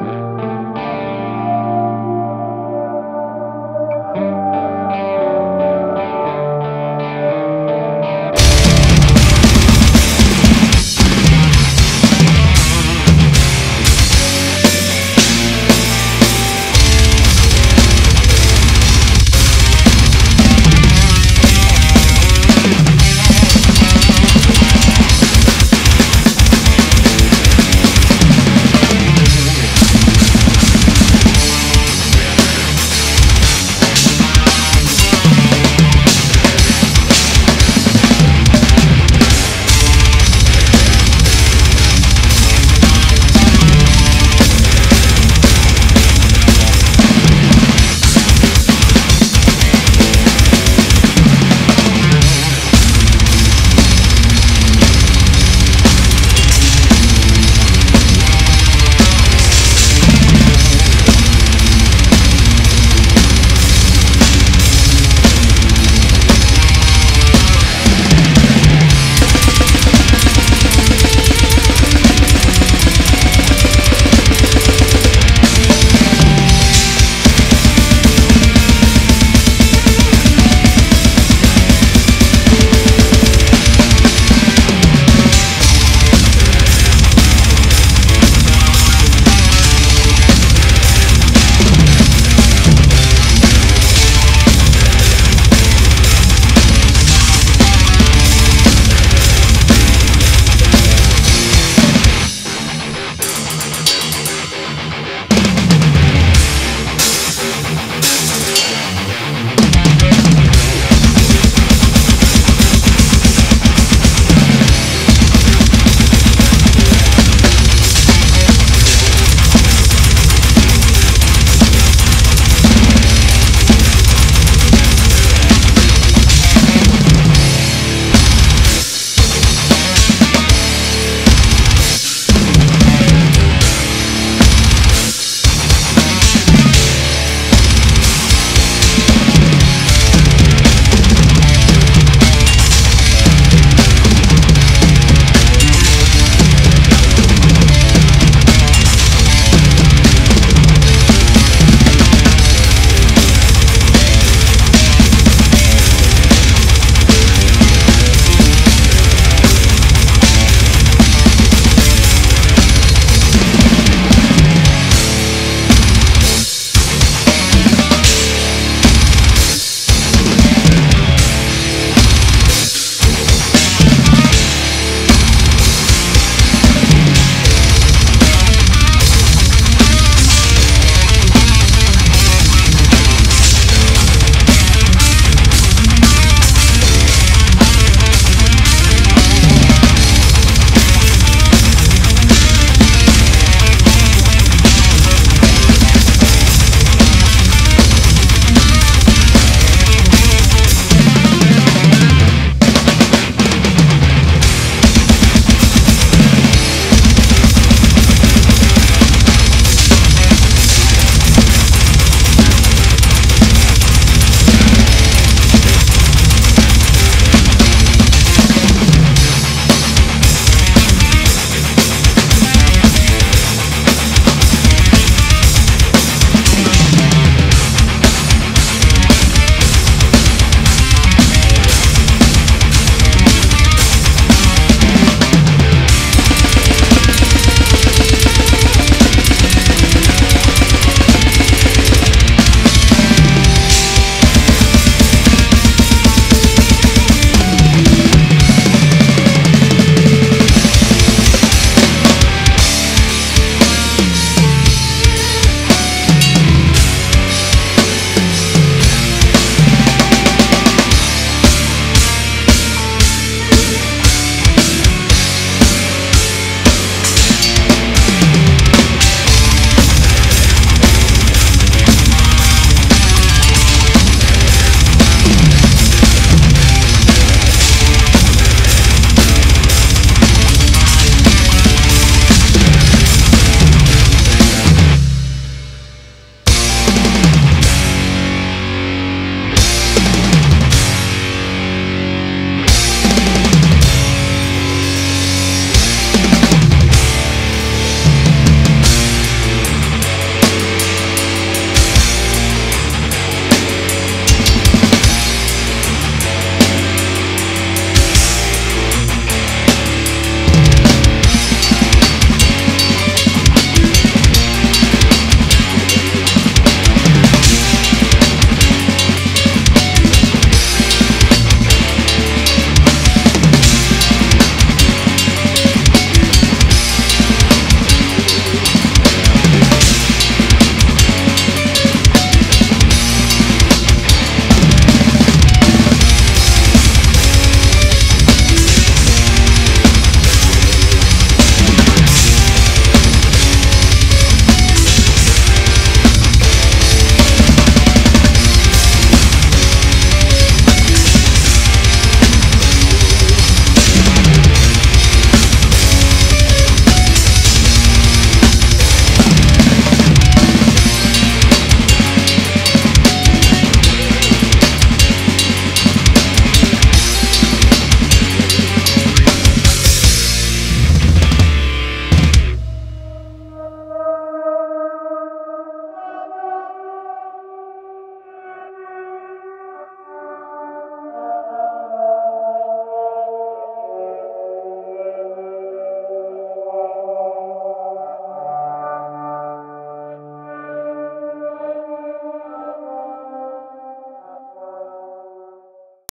Música